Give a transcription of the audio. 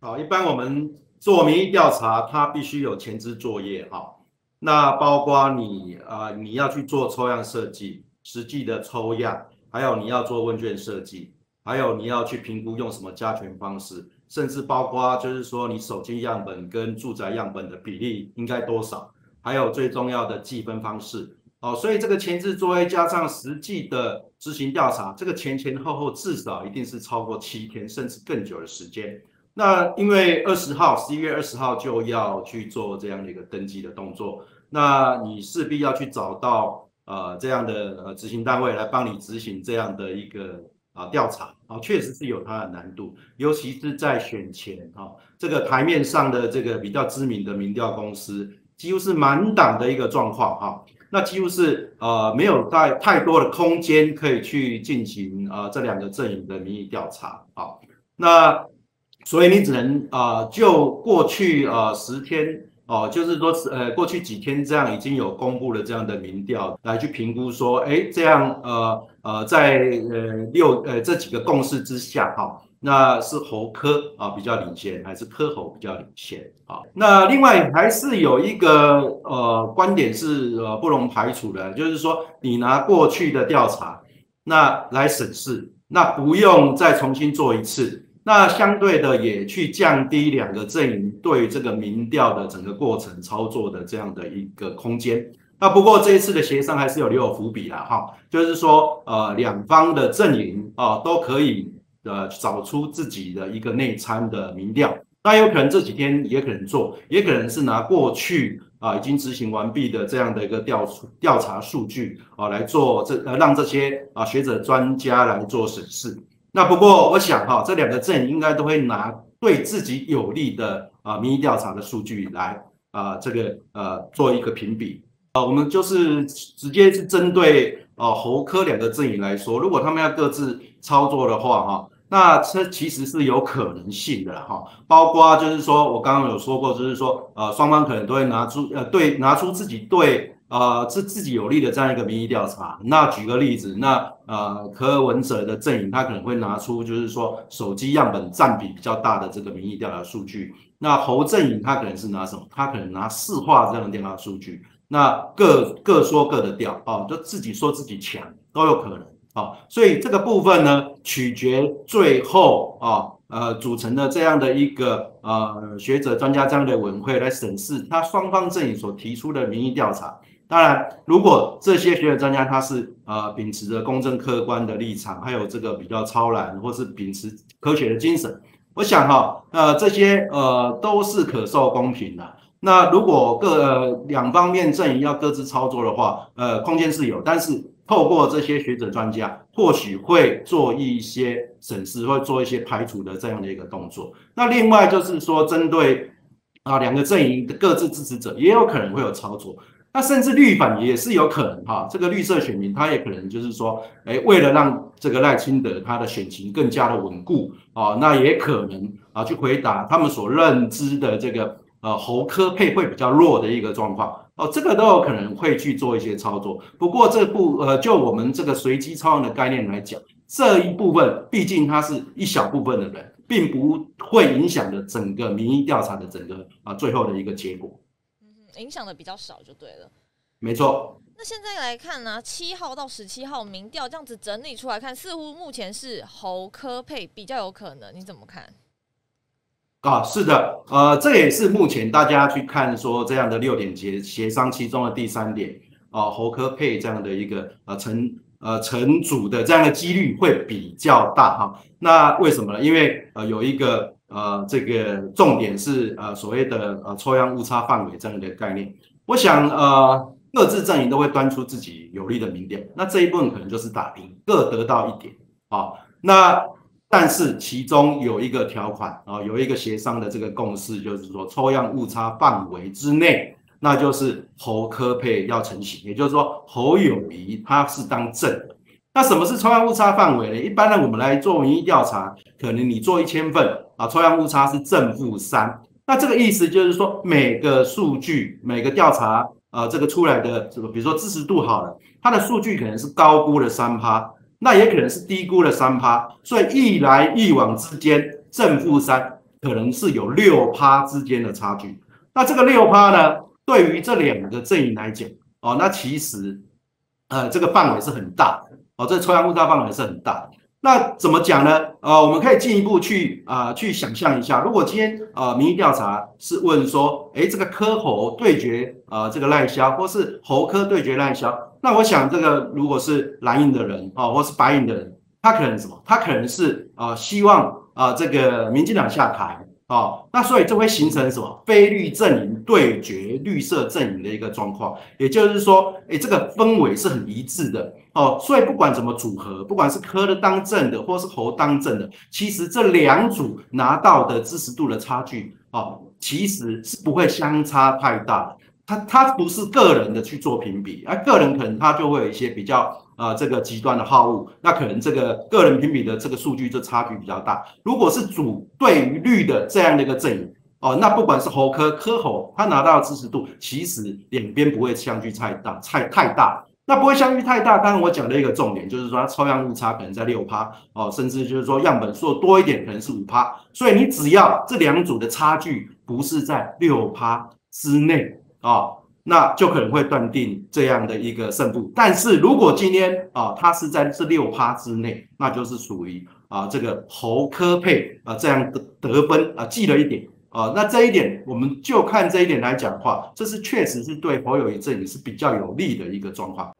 好，一般我们做民意调查，它必须有前置作业哈。那包括你啊，你要去做抽样设计，实际的抽样，还有你要做问卷设计，还有你要去评估用什么加权方式，甚至包括就是说你手机样本跟住宅样本的比例应该多少，还有最重要的计分方式。哦，所以这个前置作业加上实际的执行调查，这个前前后后至少一定是超过七天，甚至更久的时间。那因为二十号，十一月二十号就要去做这样的一个登记的动作，那你势必要去找到呃这样的呃执行单位来帮你执行这样的一个啊调查啊，确实是有它的难度，尤其是在选前啊，这个台面上的这个比较知名的民调公司，几乎是满档的一个状况哈。那几乎是呃没有太太多的空间可以去进行呃这两个阵营的民意调查啊，那所以你只能啊就过去呃十天哦，就是说呃过去几天这样已经有公布了这样的民调来去评估说，哎这样呃呃在呃六呃这几个共识之下哈。那是猴科啊比较领先，还是科猴比较领先啊？那另外还是有一个呃观点是呃不容排除的，就是说你拿过去的调查那来审视，那不用再重新做一次，那相对的也去降低两个阵营对这个民调的整个过程操作的这样的一个空间。那不过这一次的协商还是有留有伏笔了哈，就是说呃两方的阵营啊都可以。呃，找出自己的一个内参的民调，那有可能这几天也可能做，也可能是拿过去啊已经执行完毕的这样的一个调调查数据啊来做这呃让这些啊学者专家来做审视。那不过我想哈，这两个阵应该都会拿对自己有利的啊民意调查的数据来啊这个呃做一个评比啊，我们就是直接是针对啊侯科两个阵营来说，如果他们要各自操作的话哈。那这其实是有可能性的哈，包括就是说我刚刚有说过，就是说呃双方可能都会拿出呃对拿出自己对呃自自己有利的这样一个民意调查。那举个例子，那呃柯文哲的阵营他可能会拿出就是说手机样本占比比较大的这个民意调查数据。那侯阵营他可能是拿什么？他可能拿市话这样的调查数据。那各各说各的调啊，就自己说自己强都有可能。啊，所以这个部分呢，取决最后啊，呃，组成的这样的一个呃学者专家这样的委员会来审视他双方阵营所提出的民意调查。当然，如果这些学者专家他是呃秉持着公正客观的立场，还有这个比较超然或是秉持科学的精神，我想哈，呃，这些呃都是可受公平的。那如果各呃两方面阵营要各自操作的话，呃，空间是有，但是。透过这些学者专家，或许会做一些审视，或做一些排除的这样的一个动作。那另外就是说，针对啊两个阵营的各自支持者，也有可能会有操作。那甚至绿粉也是有可能哈，这个绿色选民他也可能就是说，哎，为了让这个赖清德他的选情更加的稳固啊，那也可能啊去回答他们所认知的这个呃侯科配会比较弱的一个状况。哦，这个都有可能会去做一些操作，不过这部呃，就我们这个随机操作的概念来讲，这一部分毕竟它是一小部分的人，并不会影响的整个民意调查的整个啊最后的一个结果。嗯，影响的比较少就对了。没错。那现在来看呢，七号到十七号民调这样子整理出来看，似乎目前是侯科配比较有可能，你怎么看？啊，是的，呃，这也是目前大家去看说这样的六点协协商其中的第三点啊，侯科配这样的一个呃成呃成组的这样的几率会比较大哈。那为什么呢？因为呃有一个呃这个重点是呃所谓的呃抽样误差范围这样的概念。我想呃各自阵营都会端出自己有利的民调，那这一部分可能就是打平，各得到一点啊。那但是其中有一个条款啊，有一个协商的这个共识，就是说抽样误差范围之内，那就是侯科配要成型，也就是说侯友谊他是当正的。那什么是抽样误差范围呢？一般呢，我们来做民意调查，可能你做一千份啊，抽样误差是正负三，那这个意思就是说每个数据每个调查啊，这个出来的这个，比如说支持度好了，它的数据可能是高估了三趴。那也可能是低估了三趴，所以一来一往之间正负三，可能是有六趴之间的差距。那这个六趴呢，对于这两个阵营来讲，哦，那其实呃这个范围是很大的哦，这抽样误差范围是很大的。那怎么讲呢？呃，我们可以进一步去啊去想象一下，如果今天呃民意调查是问说，哎，这个科侯对决啊这个赖萧，或是侯科对决赖萧，那我想这个如果是蓝营的人啊，或是白营的人，他可能什么？他可能是啊希望啊这个民进党下台。哦，那所以就会形成什么非绿阵营对决绿色阵营的一个状况，也就是说，哎，这个氛围是很一致的哦。所以不管怎么组合，不管是柯的当政的，或是侯当政的，其实这两组拿到的支持度的差距哦，其实是不会相差太大的。他他不是个人的去做评比，而个人可能他就会有一些比较。啊，这个极端的好恶，那可能这个个人评比的这个数据就差距比较大。如果是主对于绿的这样的一个阵营，哦，那不管是侯科科侯，他拿到的支持度其实两边不会相距太大，太太大。那不会相距太大，刚刚我讲的一个重点就是说，抽样误差可能在六趴哦，甚至就是说样本数多一点可能是五趴。所以你只要这两组的差距不是在六趴之内啊。那就可能会断定这样的一个胜负，但是如果今天啊，它是在这六趴之内，那就是属于啊这个侯科佩啊这样的得分啊记了一点啊，那这一点我们就看这一点来讲的话，这是确实是对侯友谊阵营是比较有利的一个状况。